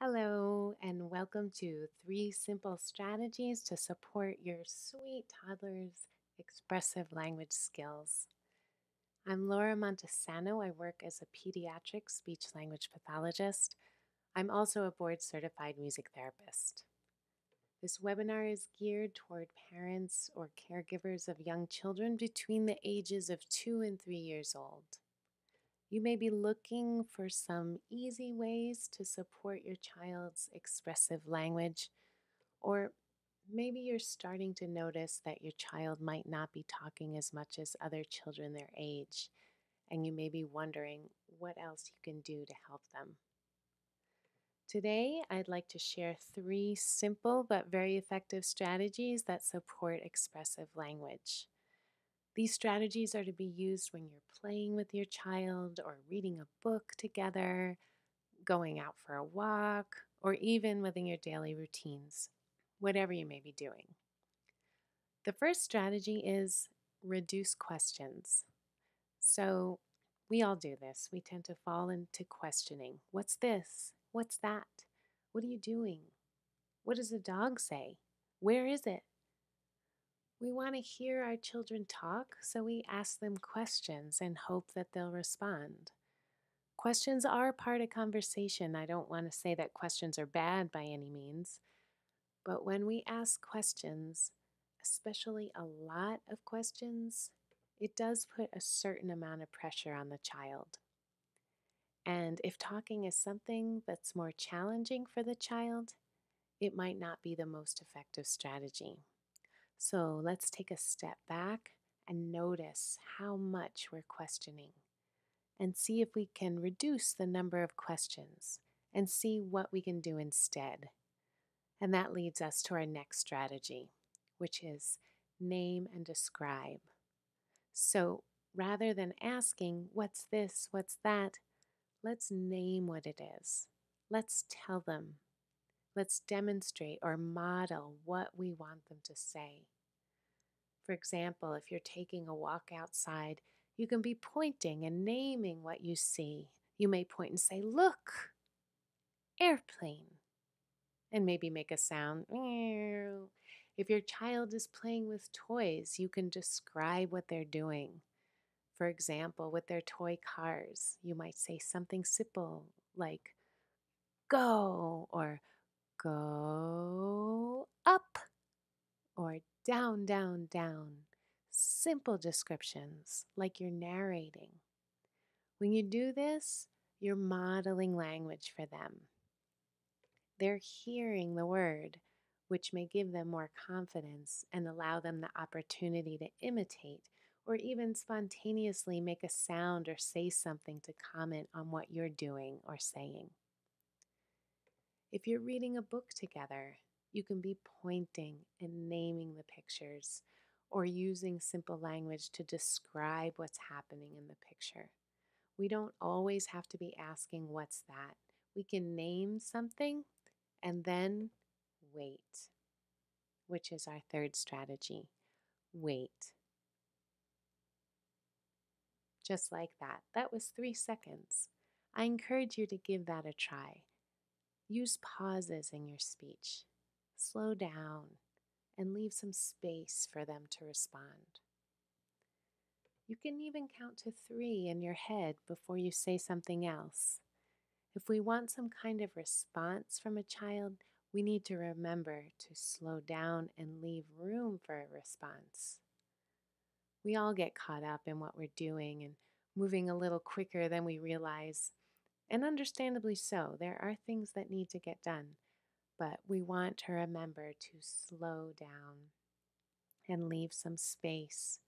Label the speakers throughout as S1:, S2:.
S1: Hello, and welcome to Three Simple Strategies to Support Your Sweet Toddler's Expressive Language Skills. I'm Laura Montesano. I work as a pediatric speech language pathologist. I'm also a board certified music therapist. This webinar is geared toward parents or caregivers of young children between the ages of two and three years old. You may be looking for some easy ways to support your child's expressive language, or maybe you're starting to notice that your child might not be talking as much as other children their age, and you may be wondering what else you can do to help them. Today, I'd like to share three simple but very effective strategies that support expressive language. These strategies are to be used when you're playing with your child or reading a book together, going out for a walk, or even within your daily routines, whatever you may be doing. The first strategy is reduce questions. So, we all do this. We tend to fall into questioning What's this? What's that? What are you doing? What does the dog say? Where is it? We want to hear our children talk, so we ask them questions and hope that they'll respond. Questions are part of conversation. I don't want to say that questions are bad by any means, but when we ask questions, especially a lot of questions, it does put a certain amount of pressure on the child. And if talking is something that's more challenging for the child, it might not be the most effective strategy. So let's take a step back and notice how much we're questioning and see if we can reduce the number of questions and see what we can do instead. And that leads us to our next strategy, which is name and describe. So rather than asking, what's this, what's that, let's name what it is. Let's tell them Let's demonstrate or model what we want them to say. For example, if you're taking a walk outside, you can be pointing and naming what you see. You may point and say, Look, airplane, and maybe make a sound. If your child is playing with toys, you can describe what they're doing. For example, with their toy cars, you might say something simple like go or go up or down, down, down. Simple descriptions like you're narrating. When you do this, you're modeling language for them. They're hearing the word, which may give them more confidence and allow them the opportunity to imitate or even spontaneously make a sound or say something to comment on what you're doing or saying. If you're reading a book together, you can be pointing and naming the pictures or using simple language to describe what's happening in the picture. We don't always have to be asking, What's that? We can name something and then wait, which is our third strategy. Wait. Just like that. That was three seconds. I encourage you to give that a try. Use pauses in your speech. Slow down and leave some space for them to respond. You can even count to three in your head before you say something else. If we want some kind of response from a child, we need to remember to slow down and leave room for a response. We all get caught up in what we're doing and moving a little quicker than we realize and understandably so, there are things that need to get done, but we want to remember to slow down and leave some space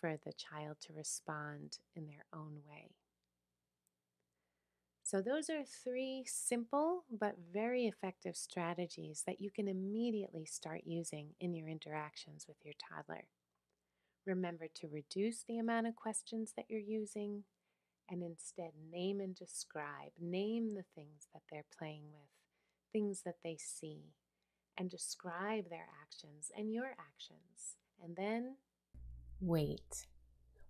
S1: for the child to respond in their own way. So, those are three simple but very effective strategies that you can immediately start using in your interactions with your toddler. Remember to reduce the amount of questions that you're using, and instead name and describe. Name the things that they're playing with, things that they see, and describe their actions and your actions. And then wait.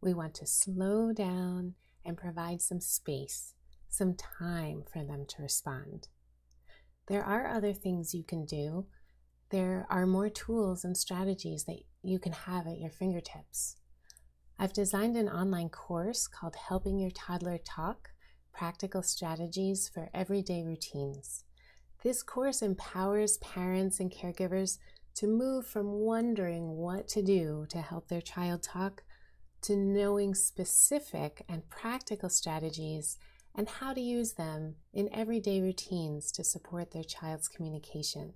S1: We want to slow down and provide some space, some time for them to respond. there are other things you can do. There are more tools and strategies that you can have at your fingertips. I've designed an online course called Helping Your Toddler Talk Practical Strategies for Everyday Routines. This course empowers parents and caregivers to move from wondering what to do to help their child talk to knowing specific and practical strategies and how to use them in everyday routines to support their child's communication.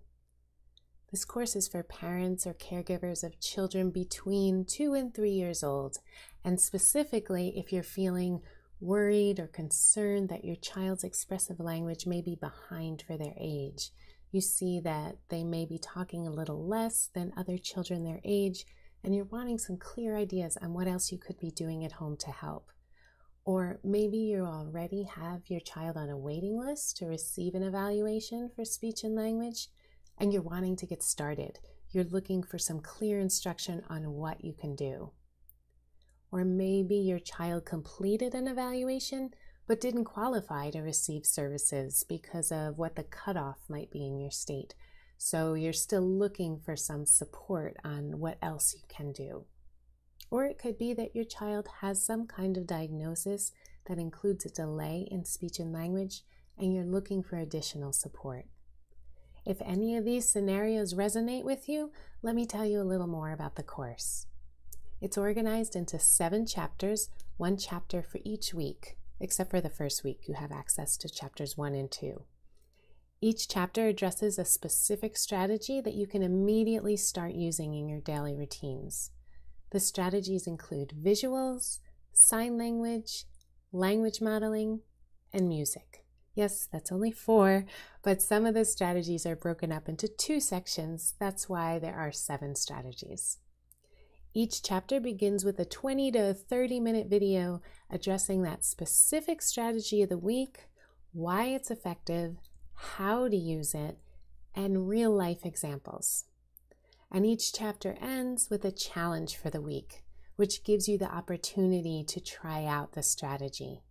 S1: This course is for parents or caregivers of children between two and three years old, and specifically if you're feeling worried or concerned that your child's expressive language may be behind for their age. You see that they may be talking a little less than other children their age, and you're wanting some clear ideas on what else you could be doing at home to help. Or maybe you already have your child on a waiting list to receive an evaluation for speech and language, and you're wanting to get started. You're looking for some clear instruction on what you can do. Or maybe your child completed an evaluation but didn't qualify to receive services because of what the cutoff might be in your state. So you're still looking for some support on what else you can do. Or it could be that your child has some kind of diagnosis that includes a delay in speech and language, and you're looking for additional support. If any of these scenarios resonate with you, let me tell you a little more about the course. It's organized into seven chapters, one chapter for each week, except for the first week, you have access to chapters one and two. Each chapter addresses a specific strategy that you can immediately start using in your daily routines. The strategies include visuals, sign language, language modeling, and music. Yes, that's only four, but some of the strategies are broken up into two sections. That's why there are seven strategies. Each chapter begins with a 20 to 30 minute video addressing that specific strategy of the week, why it's effective, how to use it, and real life examples. And each chapter ends with a challenge for the week, which gives you the opportunity to try out the strategy.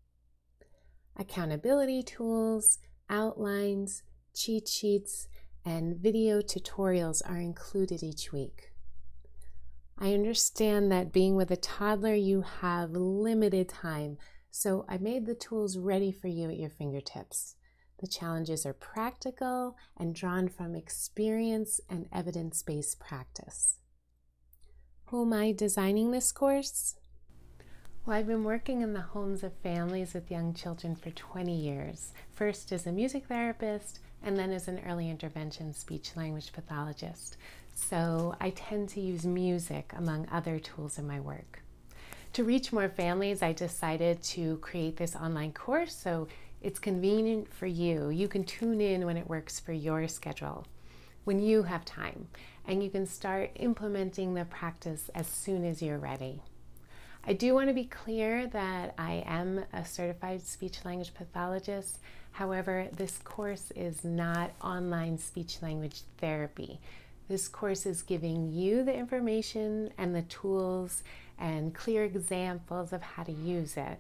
S1: Accountability tools, outlines, cheat sheets, and video tutorials are included each week. I understand that being with a toddler, you have limited time, so I made the tools ready for you at your fingertips. The challenges are practical and drawn from experience and evidence based practice. Who am I designing this course? Well, I've been working in the homes of families with young children for 20 years, first as a music therapist and then as an early intervention speech language pathologist. So I tend to use music among other tools in my work. To reach more families, I decided to create this online course so it's convenient for you. You can tune in when it works for your schedule, when you have time, and you can start implementing the practice as soon as you're ready. I do want to be clear that I am a certified speech language pathologist. However, this course is not online speech language therapy. This course is giving you the information and the tools and clear examples of how to use it.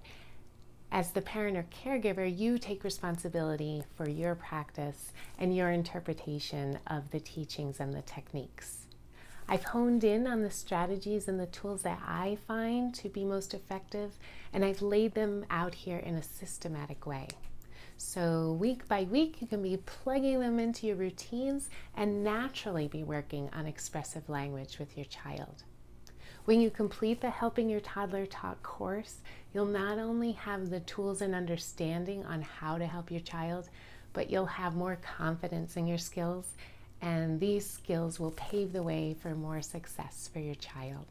S1: As the parent or caregiver, you take responsibility for your practice and your interpretation of the teachings and the techniques. I've honed in on the strategies and the tools that I find to be most effective, and I've laid them out here in a systematic way. So, week by week, you can be plugging them into your routines and naturally be working on expressive language with your child. When you complete the Helping Your Toddler Talk course, you'll not only have the tools and understanding on how to help your child, but you'll have more confidence in your skills and these skills will pave the way for more success for your child.